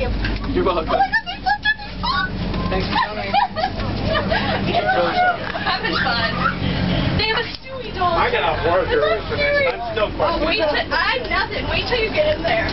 you. You're welcome. Oh my god, they flipped it, they flipped! Thanks for coming. Really Having fun. They have a Stewie doll. I got off work I'm still Oh, wait till, I'm nothing. Wait till you get in there.